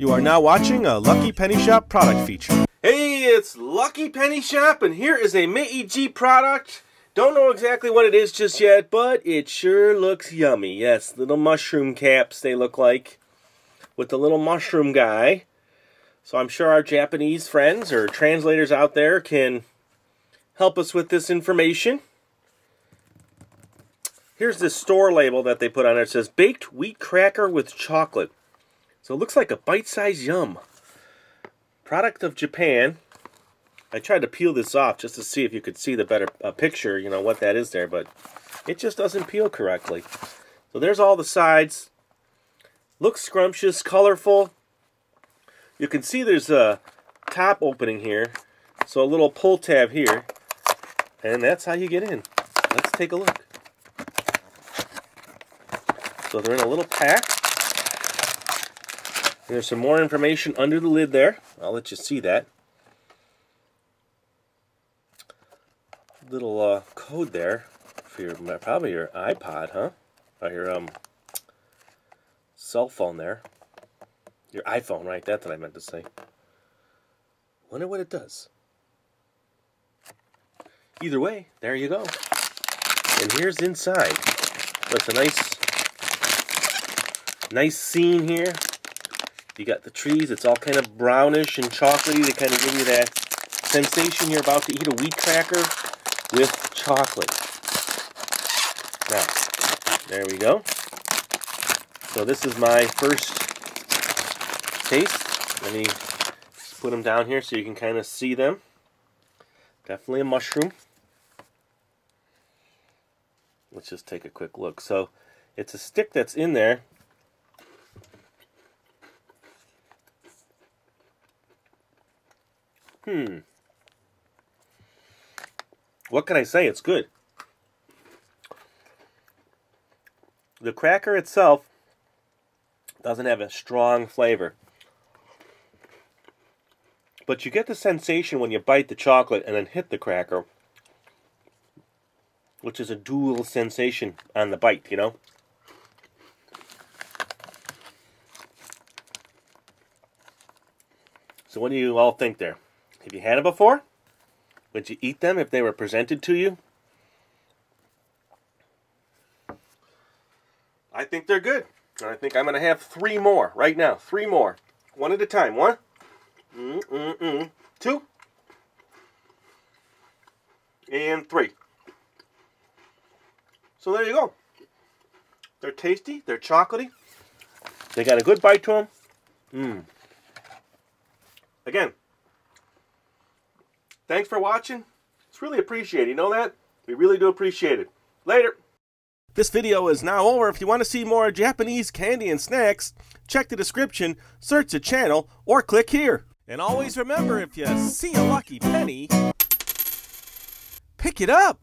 You are now watching a Lucky Penny Shop product feature. Hey, it's Lucky Penny Shop, and here is a Meiji product. Don't know exactly what it is just yet, but it sure looks yummy. Yes, little mushroom caps they look like, with the little mushroom guy. So I'm sure our Japanese friends or translators out there can help us with this information. Here's the store label that they put on it. It says baked wheat cracker with chocolate. So it looks like a bite-sized yum. Product of Japan. I tried to peel this off just to see if you could see the better uh, picture, you know, what that is there, but it just doesn't peel correctly. So there's all the sides. Looks scrumptious, colorful. You can see there's a top opening here. So a little pull tab here. And that's how you get in. Let's take a look. So they're in a little pack. There's some more information under the lid there. I'll let you see that. Little uh, code there for your probably your iPod, huh? Or your um cell phone there. Your iPhone, right? That's what I meant to say. Wonder what it does. Either way, there you go. And here's inside. That's a nice Nice scene here. You got the trees. It's all kind of brownish and chocolatey to kind of give you that sensation you're about to eat a wheat cracker with chocolate. Now, there we go. So this is my first taste. Let me put them down here so you can kind of see them. Definitely a mushroom. Let's just take a quick look. So it's a stick that's in there Hmm. What can I say? It's good. The cracker itself doesn't have a strong flavor. But you get the sensation when you bite the chocolate and then hit the cracker, which is a dual sensation on the bite, you know? So what do you all think there? Have you had it before? Would you eat them if they were presented to you? I think they're good. I think I'm going to have three more right now. Three more. One at a time. One. Mm -mm -mm. Two. And three. So there you go. They're tasty. They're chocolatey. They got a good bite to them. Mmm. Again, Thanks for watching. It's really appreciated. You know that? We really do appreciate it. Later. This video is now over. If you want to see more Japanese candy and snacks, check the description, search the channel, or click here. And always remember, if you see a lucky penny, pick it up.